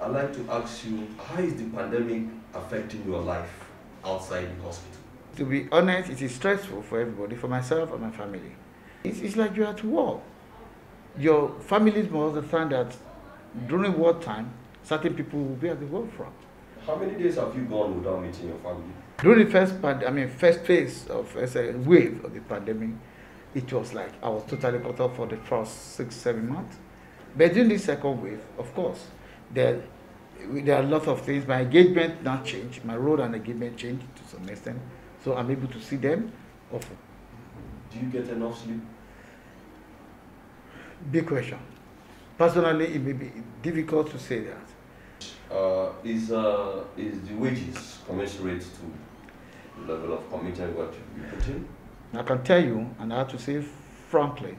I'd like to ask you, how is the pandemic affecting your life outside the hospital? To be honest, it is stressful for everybody, for myself and my family. It's, it's like you're at war. Your families must understand that during wartime, certain people will be at the war front. How many days have you gone without meeting your family? During the first, pand- I mean, first phase of a wave of the pandemic, it was like I was totally cut off for the first six, seven months. But during the second wave, of course, there, there are lots of things. My engagement now changed. My role and engagement changed to some extent. So I'm able to see them often. Do you get enough sleep? Big question. Personally, it may be difficult to say that. Uh, is, uh, is the wages commensurate to the level of commitment what you put in? I can tell you, and I have to say frankly,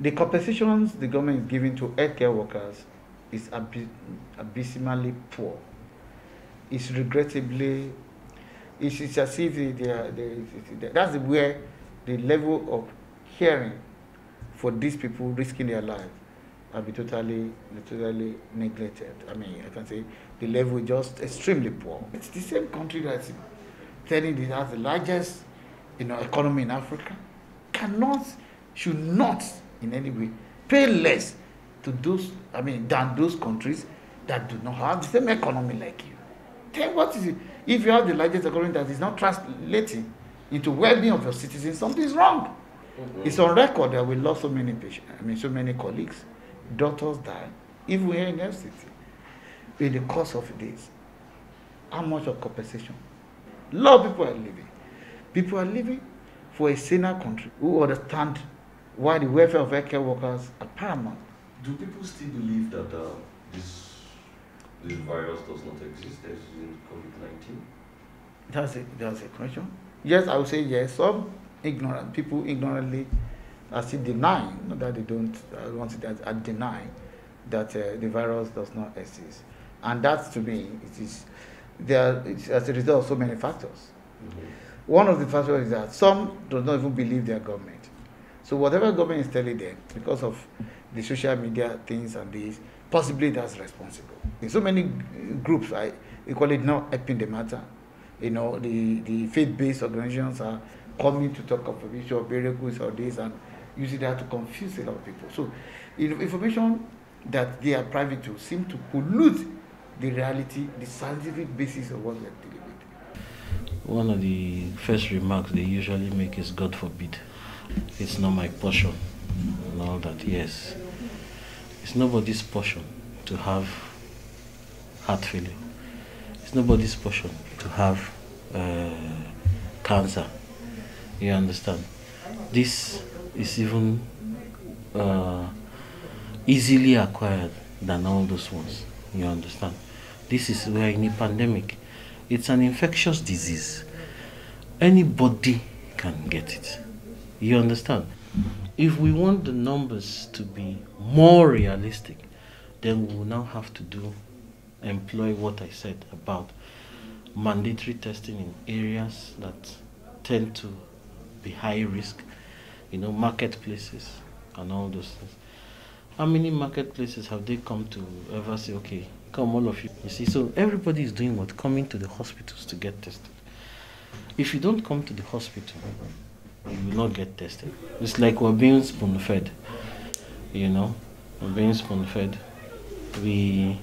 the compensations the government is giving to healthcare workers is abysmally poor. It's regrettably, it's, it's as if they, they are, they- that's where the level of caring for these people risking their lives have been totally, totally neglected. I mean, I can say the level is just extremely poor. It's the same country that's telling it has the largest you know, economy in Africa cannot, should not in any way pay less to those, I mean, than those countries that do not have the same economy like you. Then what is it? If you have the largest economy that is not translating into well-being of your citizens, something is wrong. It's on record that we lost so many patients, I mean, so many colleagues, doctors died, even here in FCT, in the course of days. How much of compensation? A lot of people are living. People are living for a saner country who understand why the welfare of healthcare workers are paramount. Do people still believe that uh, this, this virus does not exist as in COVID-19? That's a, that's a question. Yes, I would say yes. Some ignorant people ignorantly are still denying, not that they don't, want to that are denying that uh, the virus does not exist. And that to me, it is there it's as a result of so many factors. One of the factors is that some do not even believe their government. So whatever government is telling them, because of the social media things and this, possibly that's responsible. In so many groups, I equally not helping the matter. You know, the, the faith-based organizations are coming to talk of the issue of miracles or this and using that to confuse a lot of people. So in- information that they are private to seem to pollute the reality, the scientific basis of what we are dealing with. One of the first remarks they usually make is God forbid. It's not my portion. And all that, yes. It's nobody's portion to have heart failure. It's nobody's portion to have uh, cancer. You understand? This is even uh, easily acquired than all those ones. You understand? This is we're in a pandemic. It's an infectious disease. Anybody can get it. You understand? If we want the numbers to be more realistic, then we will now have to do employ what I said about mandatory testing in areas that tend to be high risk, you know, marketplaces and all those things. How many marketplaces have they come to ever say, okay, come all of you? You see, so everybody is doing what? Coming to the hospitals to get tested. If you don't come to the hospital, you will not get tested. It's like we're being spoon fed, you know, we're being spoon fed. We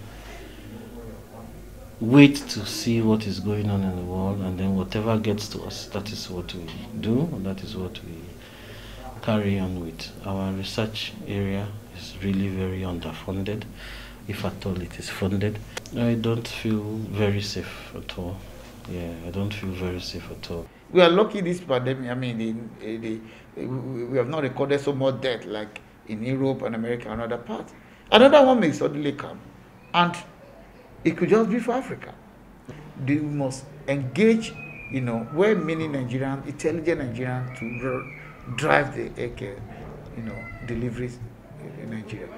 wait to see what is going on in the world, and then whatever gets to us, that is what we do, that is what we carry on with. Our research area is really very underfunded, if at all it is funded. I don't feel very safe at all. Yeah, I don't feel very safe at all. We are lucky this pandemic. I mean, the, the, we we have not recorded so much death like in Europe and America and other parts. Another one may suddenly come, and it could just be for Africa. They must engage, you know, well-meaning Nigerians, intelligent Nigerians to dr- drive the care, you know, deliveries in Nigeria.